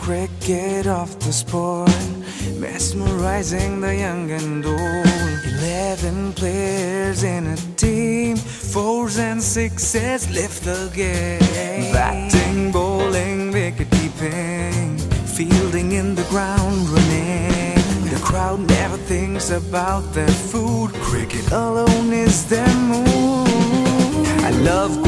cricket off the sport, mesmerizing the young and old. Eleven players in a team, fours and sixes lift the game. Batting, bowling, wicket keeping, fielding in the ground running. The crowd never thinks about their food. Cricket alone is their mood. I love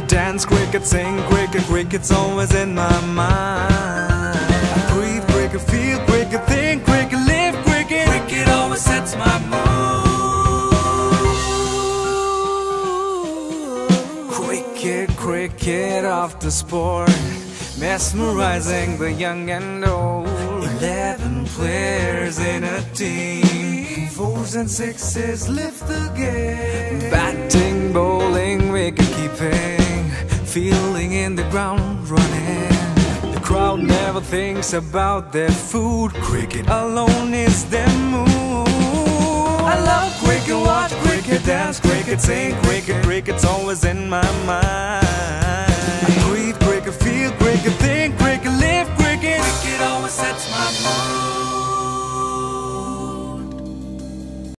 cricket, dance cricket, sing cricket. Cricket's always in my mind. I breathe cricket, feel cricket, think cricket, live cricket. Cricket always sets my mood. Cricket, cricket off the sport, mesmerizing the young and old. Eleven players in a team, fours and sixes lift the game. Batting, fielding in the ground running. The crowd never thinks about their food. Cricket alone is their mood. I love cricket, watch cricket, dance cricket, sing cricket. Cricket's always in my mind.